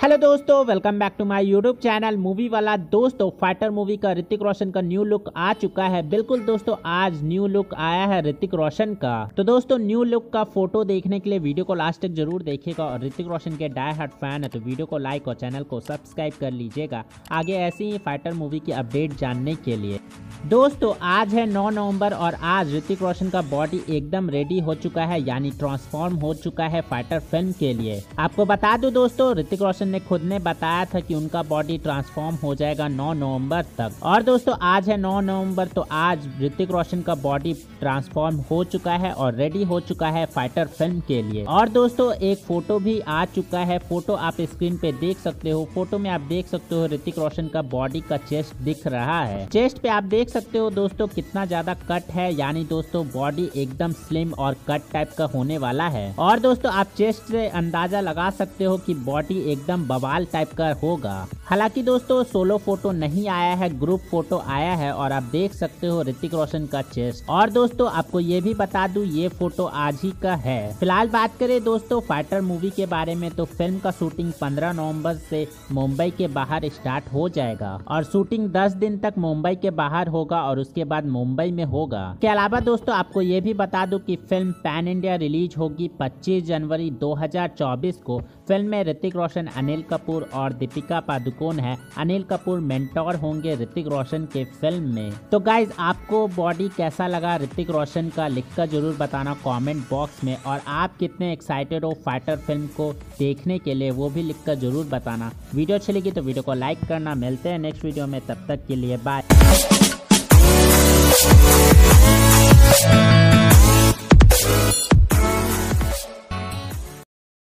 Hello दोस्तों welcome back to my YouTube channel movie वाला दोस्तों फाइटर मूवी का ऋतिक रोशन का न्यू लुक आ चुका है। बिल्कुल दोस्तों, आज न्यू लुक आया है ऋतिक रोशन का। तो दोस्तों न्यू लुक का फ़ोटो देखने के लिए वीडियो को लास्ट तक ज़रूर देखिएगा और ऋतिक रोशन के डाई हार्ट फ़ैन है तो वीडियो को लाइक और चैनल को सब्सक्राइब कर लीजिएगा। आगे ऐसी ही फाइटर मूवी की अपडेट जानने के लिए। दोस्तों, आज है 9 नवंबर और आज ऋतिक रोशन का बॉडी एकदम रेडी हो चुका है, यानी ट्रांसफॉर्म हो चुका है फाइटर फ़िल्म के लिए। आपको बता दूँ दोस्तों, ऋतिक रोशन ने खुद ने बताया था कि उनका बॉडी ट्रांसफॉर्म हो जाएगा 9 नवंबर तक। और दोस्तों, आज है 9 नवंबर तो आज ऋतिक रोशन का बॉडी ट्रांसफॉर्म हो चुका है और रेडी हो चुका है फाइटर फ़िल्म के लिए। और दोस्तों, एक फ़ोटो भी आ चुका है। फ़ोटो आप स्क्रीन पे देख सकते हो। फ़ोटो में आप देख सकते हो ऋतिक रोशन का बॉडी का चेस्ट दिख रहा है। चेस्ट पे आप देख सकते हो दोस्तों, कितना ज़्यादा कट है। यानी दोस्तों बॉडी एकदम स्लिम और कट टाइप का होने वाला है। और दोस्तों, आप चेस्ट से अंदाज़ा लगा सकते हो कि बॉडी एकदम बवाल टाइप का होगा। हालाँकि दोस्तों सोलो फ़ोटो नहीं आया है ग्रुप फ़ोटो आया है और आप देख सकते हो ऋतिक रोशन का चेस्ट और दोस्तों, आपको ये भी बता दूँ, ये फ़ोटो आज ही का है। फ़िलहाल बात करें दोस्तों फाइटर मूवी के बारे में तो फ़िल्म का शूटिंग 15 नवंबर से मुंबई के बाहर स्टार्ट हो जाएगा और शूटिंग 10 दिन तक मुंबई के बाहर होगा और उसके बाद मुंबई में होगा। के अलावा दोस्तों, आपको ये भी बता दूँ कि फ़िल्म पैन इंडिया रिलीज़ होगी 25 जनवरी 2024 को। फ़िल्म में ऋतिक रोशन, अनिल कपूर और दीपिका पादुकोण है? अनिल कपूर मेंटोर होंगे ऋतिक रोशन के फ़िल्म में। तो गाइज़ आपको बॉडी कैसा लगा ऋतिक रोशन का? लिख कर ज़रूर बताना कॉमेंट बॉक्स में। और आप कितने एक्साइटेड हो फाइटर फ़िल्म को देखने के लिए, वो भी लिख कर ज़रूर बताना। वीडियो अच्छी लगी तो वीडियो को लाइक करना। मिलते हैं नेक्स्ट वीडियो में। तब तक के लिए बाय